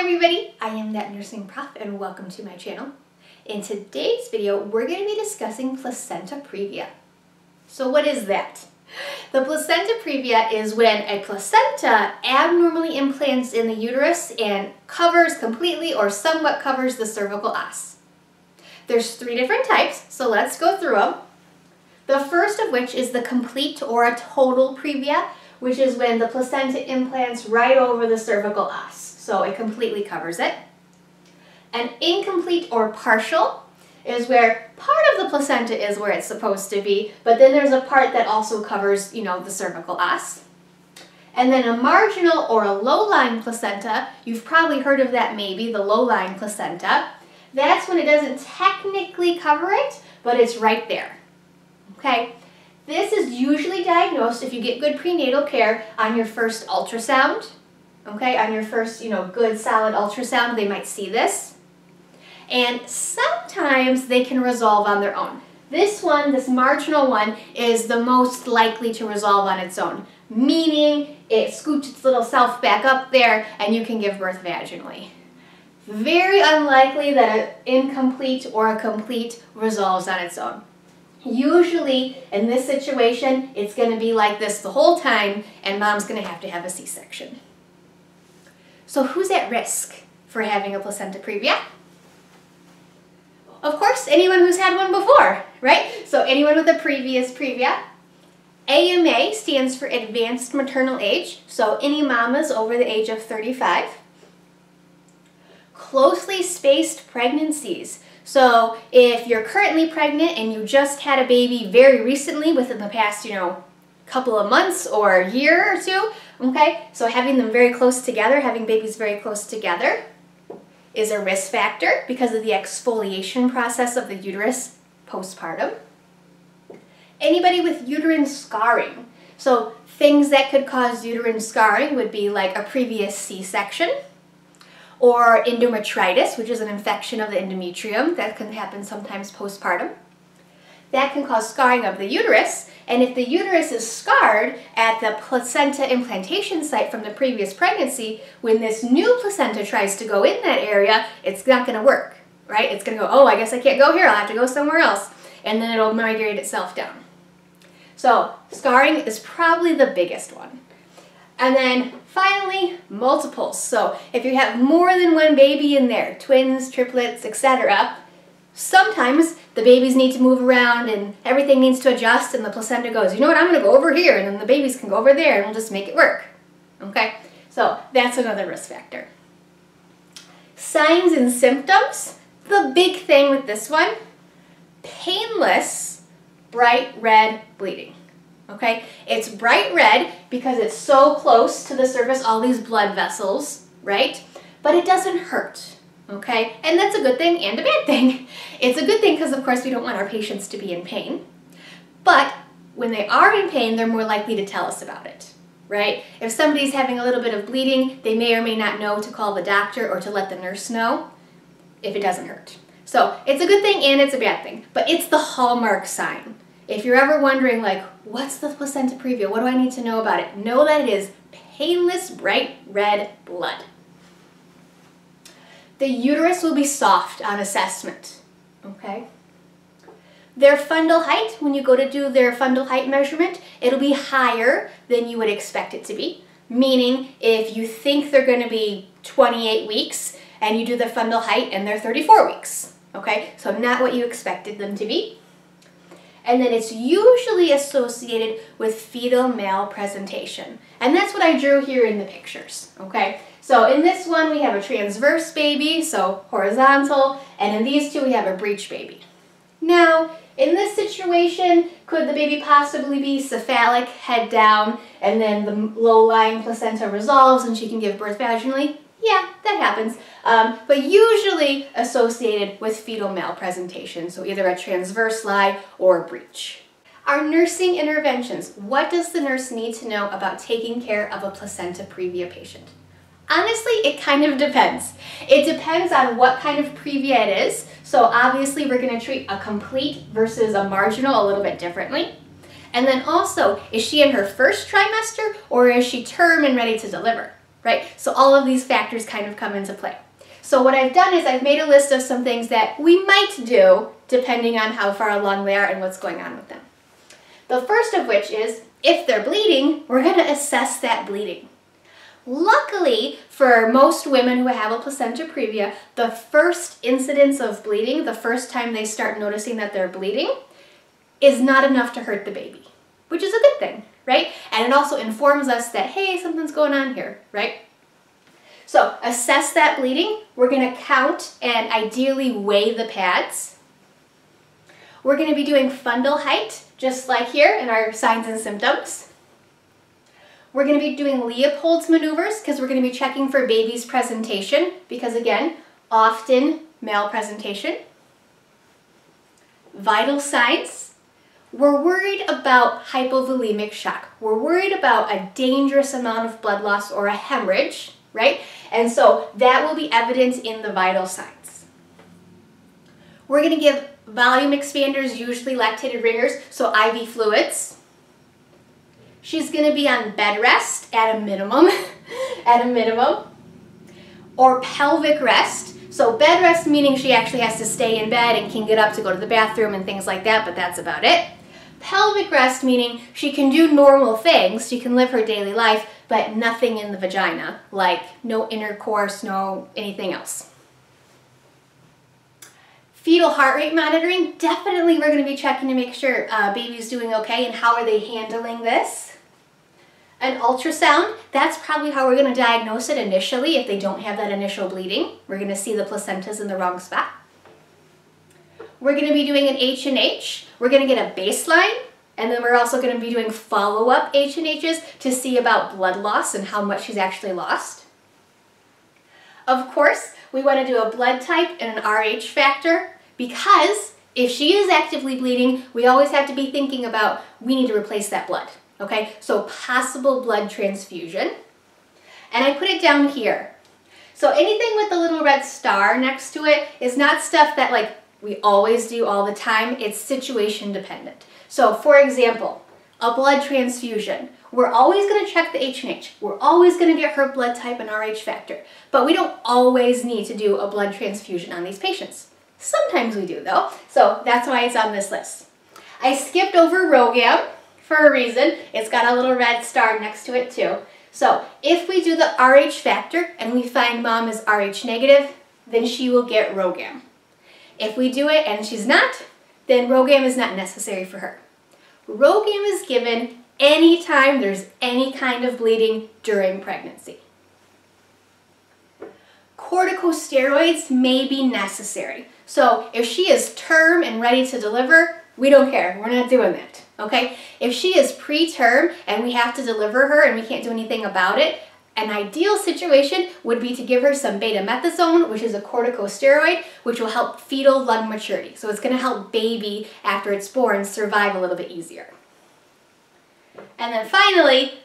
everybody, I am that nursing prof and welcome to my channel. In today's video, we're going to be discussing placenta previa. So what is that? The placenta previa is when a placenta abnormally implants in the uterus and covers completely or somewhat covers the cervical os. There's three different types, so let's go through them. The first of which is the complete or a total previa, which is when the placenta implants right over the cervical os. So it completely covers it. An incomplete or partial is where part of the placenta is where it's supposed to be, but then there's a part that also covers, you know, the cervical os. And then a marginal or a low-lying placenta, you've probably heard of that maybe, the low-lying placenta. That's when it doesn't technically cover it, but it's right there. Okay? This is usually diagnosed if you get good prenatal care on your first ultrasound. Okay, on your first, you know, good solid ultrasound, they might see this. And sometimes they can resolve on their own. This one, this marginal one, is the most likely to resolve on its own, meaning it scoots its little self back up there and you can give birth vaginally. Very unlikely that an incomplete or a complete resolves on its own. Usually, in this situation, it's going to be like this the whole time, and mom's going to have to have a C-section. So who's at risk for having a placenta previa? Of course, anyone who's had one before, right? So anyone with a previous previa. AMA stands for Advanced Maternal Age, so any mamas over the age of 35. Closely spaced pregnancies. So if you're currently pregnant and you just had a baby very recently within the past, you know, couple of months or a year or two, okay? So having them very close together, having babies very close together is a risk factor because of the exfoliation process of the uterus postpartum. Anybody with uterine scarring, so things that could cause uterine scarring would be like a previous C-section, or endometritis, which is an infection of the endometrium that can happen sometimes postpartum. That can cause scarring of the uterus, and if the uterus is scarred at the placenta implantation site from the previous pregnancy, when this new placenta tries to go in that area, it's not going to work, right? It's going to go, oh, I guess I can't go here, I'll have to go somewhere else. And then it'll migrate itself down. So scarring is probably the biggest one. And then finally, multiples. So if you have more than one baby in there, twins, triplets, etc., sometimes the babies need to move around and everything needs to adjust and the placenta goes, you know what, I'm going to go over here and then the babies can go over there and we'll just make it work. Okay, so that's another risk factor. Signs and symptoms, the big thing with this one, painless bright red bleeding. Okay, it's bright red because it's so close to the surface, all these blood vessels, right? But it doesn't hurt, okay? And that's a good thing and a bad thing. It's a good thing because, of course, we don't want our patients to be in pain. But when they are in pain, they're more likely to tell us about it, right? If somebody's having a little bit of bleeding, they may or may not know to call the doctor or to let the nurse know if it doesn't hurt. So it's a good thing and it's a bad thing, but it's the hallmark sign. If you're ever wondering, like, what's the placenta previa? What do I need to know about it? Know that it is painless, bright red blood. The uterus will be soft on assessment, okay? Their fundal height, when you go to do their fundal height measurement, it'll be higher than you would expect it to be. Meaning, if you think they're going to be 28 weeks and you do the fundal height and they're 34 weeks, okay? So not what you expected them to be and then it's usually associated with fetal malpresentation. And that's what I drew here in the pictures, okay? So in this one we have a transverse baby, so horizontal, and in these two we have a breech baby. Now, in this situation, could the baby possibly be cephalic, head down, and then the low-lying placenta resolves and she can give birth vaginally? Yeah, that happens, um, but usually associated with fetal malpresentation, so either a transverse lie or a breech. Our nursing interventions. What does the nurse need to know about taking care of a placenta previa patient? Honestly, it kind of depends. It depends on what kind of previa it is. So obviously we're gonna treat a complete versus a marginal a little bit differently. And then also, is she in her first trimester or is she term and ready to deliver? Right? So all of these factors kind of come into play. So what I've done is I've made a list of some things that we might do depending on how far along they are and what's going on with them. The first of which is if they're bleeding, we're going to assess that bleeding. Luckily, for most women who have a placenta previa, the first incidence of bleeding, the first time they start noticing that they're bleeding, is not enough to hurt the baby, which is a good thing, right? And it also informs us that, hey, something's going on here, right? So assess that bleeding. We're going to count and ideally weigh the pads. We're going to be doing fundal height, just like here in our signs and symptoms. We're going to be doing Leopold's maneuvers because we're going to be checking for baby's presentation because again, often malpresentation. Vital signs. We're worried about hypovolemic shock. We're worried about a dangerous amount of blood loss or a hemorrhage, right? And so that will be evidence in the vital signs. We're going to give volume expanders, usually lactated ringers, so IV fluids. She's going to be on bed rest at a minimum, at a minimum, or pelvic rest. So bed rest meaning she actually has to stay in bed and can get up to go to the bathroom and things like that, but that's about it. Pelvic rest meaning she can do normal things, she can live her daily life, but nothing in the vagina, like no intercourse, no anything else. Fetal heart rate monitoring, definitely we're going to be checking to make sure uh, baby's doing okay and how are they handling this. An ultrasound, that's probably how we're going to diagnose it initially if they don't have that initial bleeding. We're going to see the placentas in the wrong spot. We're going to be doing an H&H. We're going to get a baseline, and then we're also going to be doing follow-up H&Hs to see about blood loss and how much she's actually lost. Of course, we want to do a blood type and an RH factor because if she is actively bleeding, we always have to be thinking about we need to replace that blood. Okay, so possible blood transfusion. And I put it down here. So anything with the little red star next to it is not stuff that like we always do all the time. It's situation dependent. So for example, a blood transfusion. We're always going to check the H&H. We're always going to get her blood type and RH factor. But we don't always need to do a blood transfusion on these patients. Sometimes we do though, so that's why it's on this list. I skipped over RhoGAM for a reason. It's got a little red star next to it too. So if we do the RH factor and we find mom is RH negative, then she will get RhoGAM. If we do it and she's not, then RhoGAM is not necessary for her. RhoGAM is given anytime there's any kind of bleeding during pregnancy. Corticosteroids may be necessary. So if she is term and ready to deliver, we don't care. We're not doing that okay? If she is preterm and we have to deliver her and we can't do anything about it, an ideal situation would be to give her some betamethasone, which is a corticosteroid, which will help fetal lung maturity. So it's going to help baby, after it's born, survive a little bit easier. And then finally,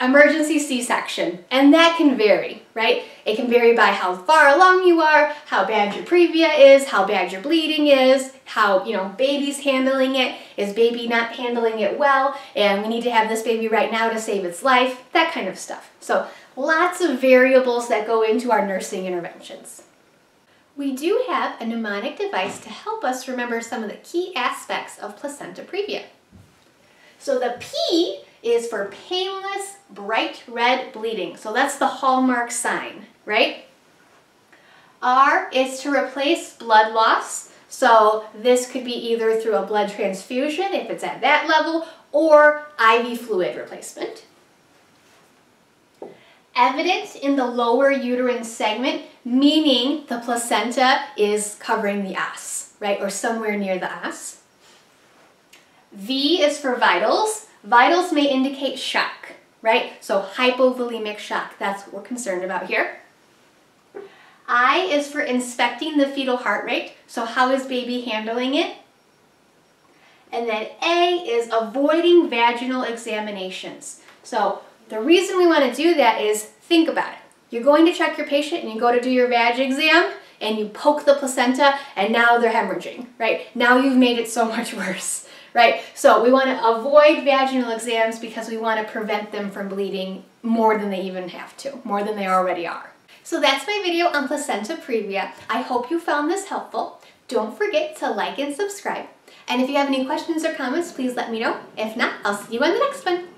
emergency C-section, and that can vary, right? It can vary by how far along you are, how bad your previa is, how bad your bleeding is, how, you know, baby's handling it, is baby not handling it well, and we need to have this baby right now to save its life, that kind of stuff. So lots of variables that go into our nursing interventions. We do have a mnemonic device to help us remember some of the key aspects of placenta previa. So the P is for painless, bright red bleeding. So that's the hallmark sign, right? R is to replace blood loss. So this could be either through a blood transfusion, if it's at that level, or IV fluid replacement. Evidence in the lower uterine segment, meaning the placenta is covering the os, right, or somewhere near the os. V is for vitals. Vitals may indicate shock, right? So hypovolemic shock, that's what we're concerned about here. I is for inspecting the fetal heart rate. So how is baby handling it? And then A is avoiding vaginal examinations. So the reason we want to do that is think about it. You're going to check your patient and you go to do your vag exam and you poke the placenta and now they're hemorrhaging, right? Now you've made it so much worse right? So we want to avoid vaginal exams because we want to prevent them from bleeding more than they even have to, more than they already are. So that's my video on placenta previa. I hope you found this helpful. Don't forget to like and subscribe. And if you have any questions or comments, please let me know. If not, I'll see you on the next one.